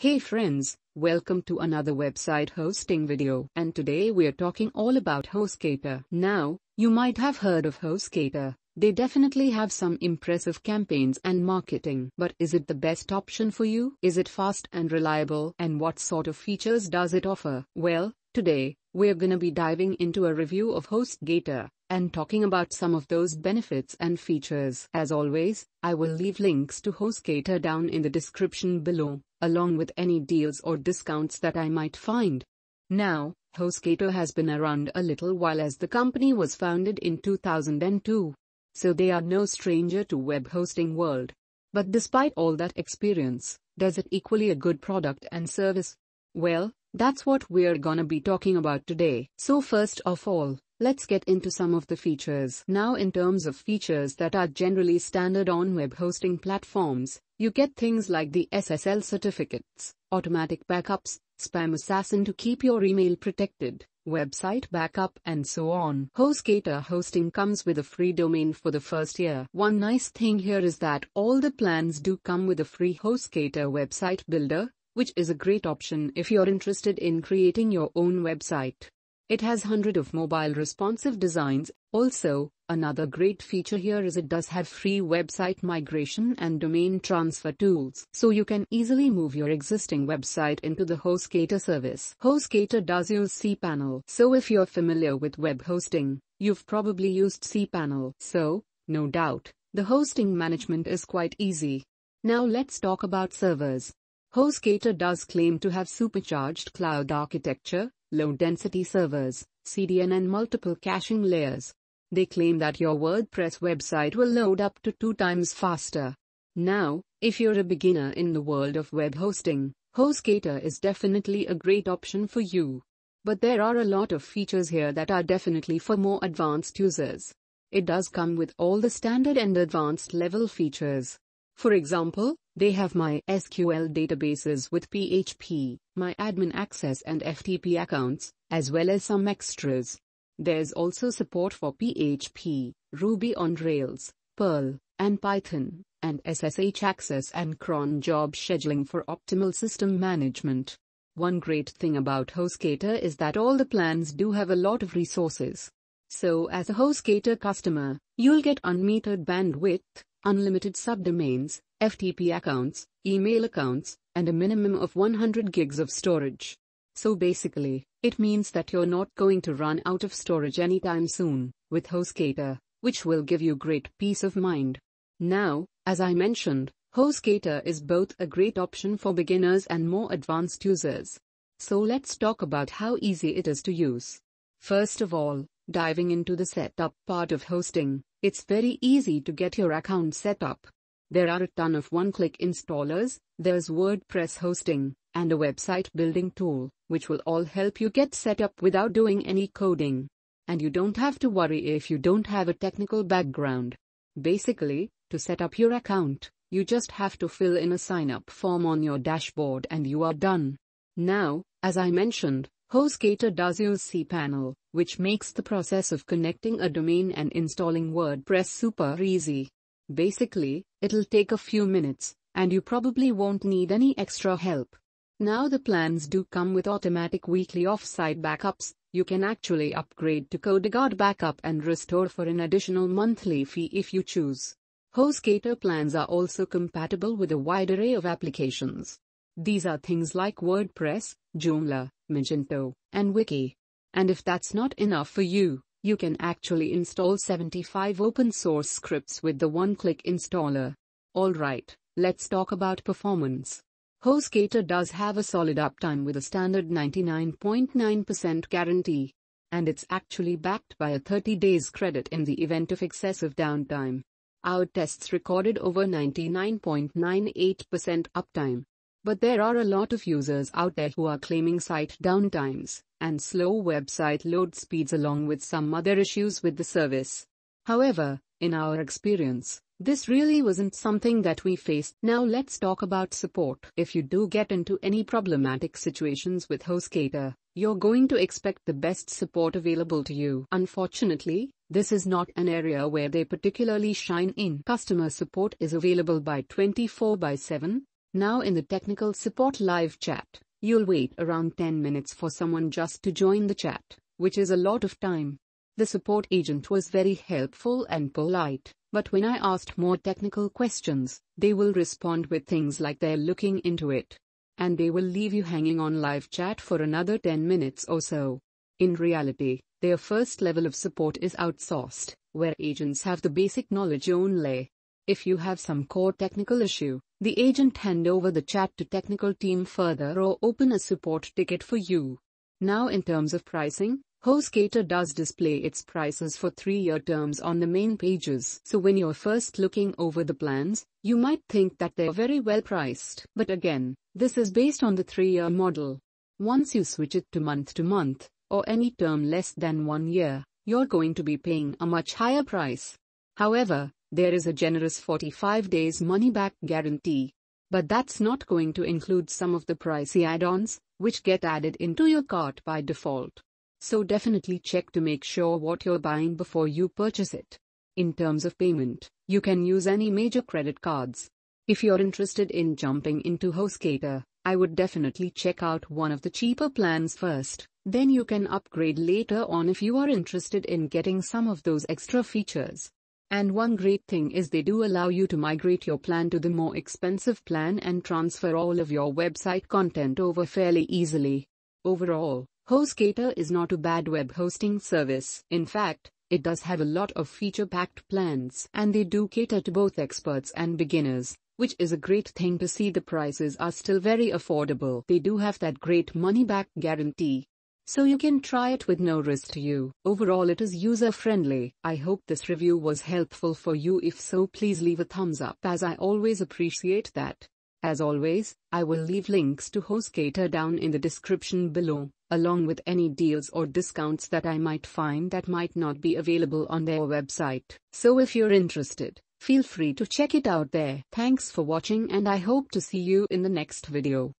Hey friends, welcome to another website hosting video and today we're talking all about HostGator. Now, you might have heard of HostGator. They definitely have some impressive campaigns and marketing. But is it the best option for you? Is it fast and reliable? And what sort of features does it offer? Well, today, we're gonna be diving into a review of HostGator and talking about some of those benefits and features. As always, I will leave links to HostGator down in the description below, along with any deals or discounts that I might find. Now, HostGator has been around a little while as the company was founded in 2002. So they are no stranger to web hosting world. But despite all that experience, does it equally a good product and service? Well, that's what we're gonna be talking about today. So first of all, Let's get into some of the features. Now in terms of features that are generally standard on web hosting platforms, you get things like the SSL certificates, automatic backups, SpamAssassin to keep your email protected, website backup and so on. HostGator hosting comes with a free domain for the first year. One nice thing here is that all the plans do come with a free HostGator website builder, which is a great option if you're interested in creating your own website. It has hundred of mobile responsive designs. Also, another great feature here is it does have free website migration and domain transfer tools. So you can easily move your existing website into the HostGator service. HostGator does use cPanel. So if you're familiar with web hosting, you've probably used cPanel. So, no doubt, the hosting management is quite easy. Now let's talk about servers. HostGator does claim to have supercharged cloud architecture, low-density servers, CDN and multiple caching layers. They claim that your WordPress website will load up to two times faster. Now, if you're a beginner in the world of web hosting, HostGator is definitely a great option for you. But there are a lot of features here that are definitely for more advanced users. It does come with all the standard and advanced level features. For example, they have MySQL databases with PHP, my admin access and FTP accounts, as well as some extras. There's also support for PHP, Ruby on Rails, Perl, and Python, and SSH access and cron job scheduling for optimal system management. One great thing about HostGator is that all the plans do have a lot of resources. So as a HostGator customer, you'll get unmetered bandwidth, unlimited subdomains, FTP accounts, email accounts, and a minimum of 100 gigs of storage. So basically, it means that you're not going to run out of storage anytime soon with HostGator, which will give you great peace of mind. Now, as I mentioned, HostGator is both a great option for beginners and more advanced users. So let's talk about how easy it is to use. First of all, diving into the setup part of hosting, it's very easy to get your account set up. There are a ton of one-click installers, there's WordPress hosting, and a website building tool, which will all help you get set up without doing any coding. And you don't have to worry if you don't have a technical background. Basically, to set up your account, you just have to fill in a sign-up form on your dashboard and you are done. Now, as I mentioned, HostGator does use cPanel, which makes the process of connecting a domain and installing WordPress super easy. Basically, it'll take a few minutes, and you probably won't need any extra help. Now the plans do come with automatic weekly offsite backups, you can actually upgrade to CodeGuard backup and restore for an additional monthly fee if you choose. HostGator plans are also compatible with a wide array of applications. These are things like WordPress, Joomla, Magento, and Wiki. And if that's not enough for you, you can actually install 75 open source scripts with the one-click installer. Alright, let's talk about performance. HostGator does have a solid uptime with a standard 99.9% guarantee. And it's actually backed by a 30 days credit in the event of excessive downtime. Our tests recorded over 99.98% uptime. But there are a lot of users out there who are claiming site downtimes and slow website load speeds along with some other issues with the service. However, in our experience, this really wasn't something that we faced. Now let's talk about support. If you do get into any problematic situations with HostGator, you're going to expect the best support available to you. Unfortunately, this is not an area where they particularly shine in. Customer support is available by 24 by 7, Now in the technical support live chat, you'll wait around 10 minutes for someone just to join the chat, which is a lot of time. The support agent was very helpful and polite, but when I asked more technical questions, they will respond with things like they're looking into it. And they will leave you hanging on live chat for another 10 minutes or so. In reality, their first level of support is outsourced, where agents have the basic knowledge only. If you have some core technical issue, the agent hand over the chat to technical team further or open a support ticket for you. Now in terms of pricing, HostGator does display its prices for 3-year terms on the main pages. So when you're first looking over the plans, you might think that they're very well priced. But again, this is based on the 3-year model. Once you switch it to month to month, or any term less than 1 year, you're going to be paying a much higher price. However, there is a generous 45 days money back guarantee. But that's not going to include some of the pricey add-ons, which get added into your cart by default. So definitely check to make sure what you're buying before you purchase it. In terms of payment, you can use any major credit cards. If you're interested in jumping into HostGator, I would definitely check out one of the cheaper plans first. Then you can upgrade later on if you are interested in getting some of those extra features. And one great thing is they do allow you to migrate your plan to the more expensive plan and transfer all of your website content over fairly easily. Overall, HostGator is not a bad web hosting service. In fact, it does have a lot of feature-packed plans and they do cater to both experts and beginners, which is a great thing to see the prices are still very affordable. They do have that great money-back guarantee so you can try it with no risk to you. Overall it is user friendly. I hope this review was helpful for you if so please leave a thumbs up as I always appreciate that. As always, I will leave links to HostGator down in the description below, along with any deals or discounts that I might find that might not be available on their website. So if you're interested, feel free to check it out there. Thanks for watching and I hope to see you in the next video.